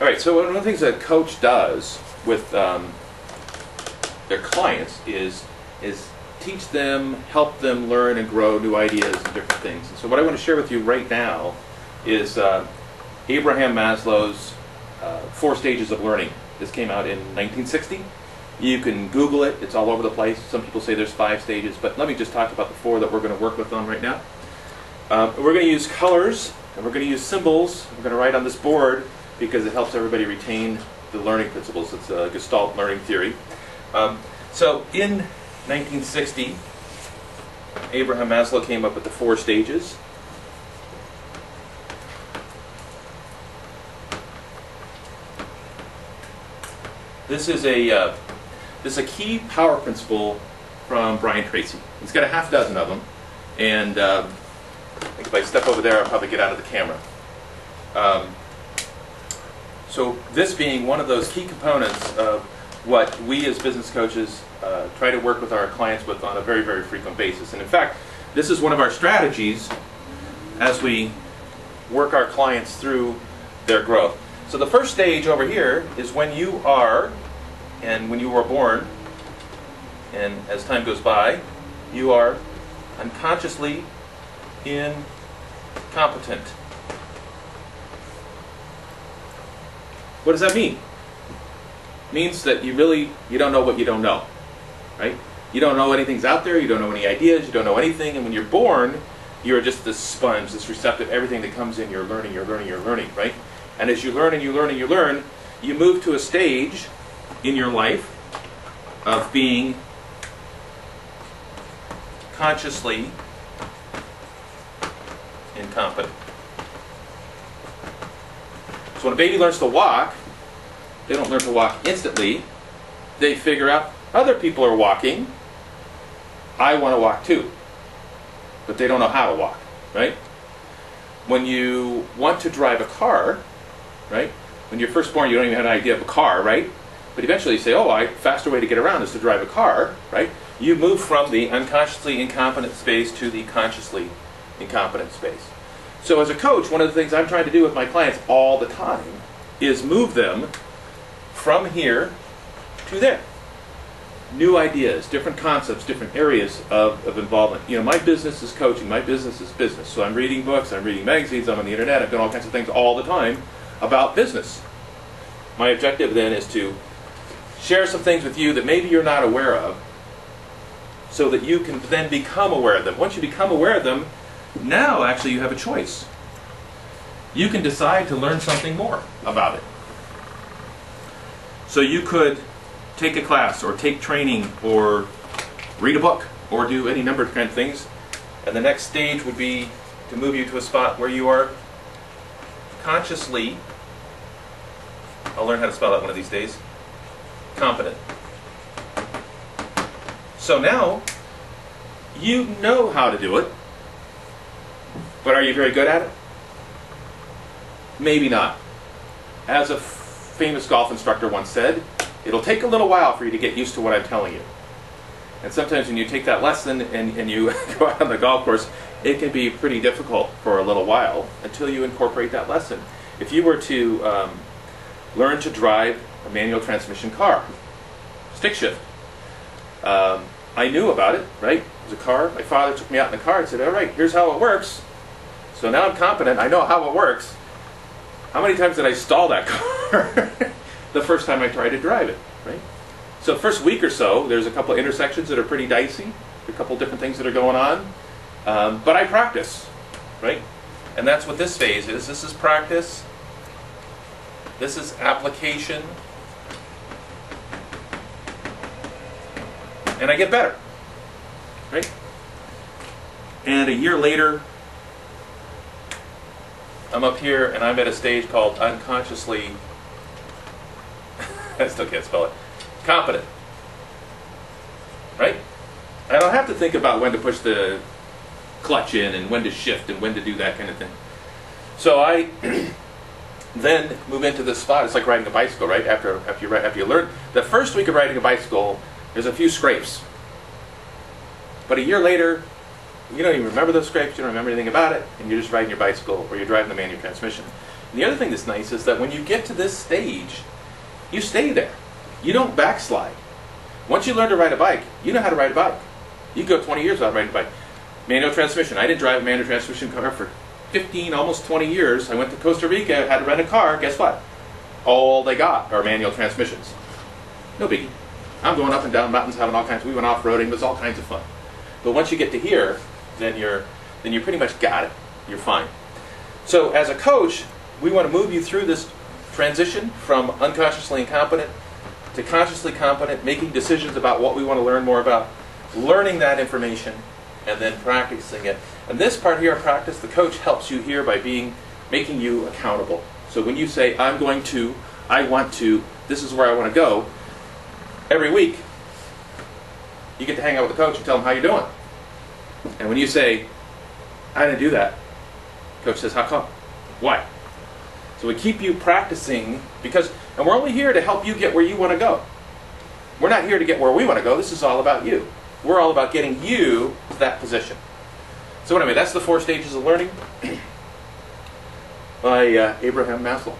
All right, so one of the things that a coach does with um, their clients is is teach them, help them learn and grow new ideas and different things. And so what I want to share with you right now is uh, Abraham Maslow's uh, Four Stages of Learning. This came out in 1960. You can Google it. It's all over the place. Some people say there's five stages, but let me just talk about the four that we're going to work with on right now. Um, we're going to use colors, and we're going to use symbols. We're going to write on this board because it helps everybody retain the learning principles. It's a Gestalt learning theory. Um, so in 1960, Abraham Maslow came up with the four stages. This is a uh, this is a key power principle from Brian Tracy. He's got a half dozen of them, and um, if I step over there, I'll probably get out of the camera. Um, so this being one of those key components of what we as business coaches uh, try to work with our clients with on a very, very frequent basis. And in fact, this is one of our strategies as we work our clients through their growth. So the first stage over here is when you are, and when you were born, and as time goes by, you are unconsciously incompetent. What does that mean? It means that you really you don't know what you don't know right? You don't know anything's out there, you don't know any ideas, you don't know anything, and when you're born, you're just this sponge, this receptive, everything that comes in, you're learning, you're learning, you're learning, right? And as you learn and you learn and you learn, you move to a stage in your life of being consciously incompetent. So when a baby learns to walk, they don't learn to walk instantly. They figure out other people are walking. I want to walk too. But they don't know how to walk, right? When you want to drive a car, right? When you're first born, you don't even have an idea of a car, right? But eventually you say, oh, a faster way to get around is to drive a car, right? You move from the unconsciously incompetent space to the consciously incompetent space. So as a coach, one of the things I'm trying to do with my clients all the time is move them from here to there new ideas, different concepts, different areas of, of involvement. You know, my business is coaching, my business is business. So I'm reading books, I'm reading magazines, I'm on the internet, I've done all kinds of things all the time about business. My objective then is to share some things with you that maybe you're not aware of so that you can then become aware of them. Once you become aware of them, now actually you have a choice. You can decide to learn something more about it. So you could take a class or take training or read a book or do any number of kind of things. And the next stage would be to move you to a spot where you are consciously, I'll learn how to spell that one of these days, competent. So now, you know how to do it, but are you very good at it? Maybe not. As a famous golf instructor once said, It'll take a little while for you to get used to what I'm telling you. And sometimes when you take that lesson and, and you go out on the golf course, it can be pretty difficult for a little while until you incorporate that lesson. If you were to um, learn to drive a manual transmission car, stick shift, um, I knew about it, right? It was a car. My father took me out in the car and said, all right, here's how it works. So now I'm competent. I know how it works. How many times did I stall that car? the first time I tried to drive it, right? So first week or so, there's a couple of intersections that are pretty dicey, a couple different things that are going on, um, but I practice, right? And that's what this phase is. This is practice. This is application. And I get better, right? And a year later, I'm up here and I'm at a stage called unconsciously I still can't spell it. Competent. Right? I don't have to think about when to push the clutch in and when to shift and when to do that kind of thing. So I then move into this spot. It's like riding a bicycle, right? After after you after you learn the first week of riding a bicycle, there's a few scrapes. But a year later, you don't even remember those scrapes. You don't remember anything about it, and you're just riding your bicycle or you're driving the manual transmission. And the other thing that's nice is that when you get to this stage, you stay there. You don't backslide. Once you learn to ride a bike, you know how to ride a bike. You go 20 years without riding a bike. Manual transmission. I didn't drive a manual transmission car for 15, almost 20 years. I went to Costa Rica, had to rent a car. Guess what? All they got are manual transmissions. No biggie. I'm going up and down mountains, having all kinds. We went off roading. It was all kinds of fun. But once you get to here, then you're then you pretty much got it. You're fine. So as a coach, we want to move you through this transition from unconsciously incompetent to consciously competent, making decisions about what we want to learn more about, learning that information, and then practicing it. And this part here practice, the coach helps you here by being making you accountable. So when you say, I'm going to, I want to, this is where I want to go, every week, you get to hang out with the coach and tell him how you're doing. And when you say, I didn't do that, coach says, How come? Why? So we keep you practicing because, and we're only here to help you get where you want to go. We're not here to get where we want to go. This is all about you. We're all about getting you to that position. So anyway, that's the four stages of learning by uh, Abraham Maslow.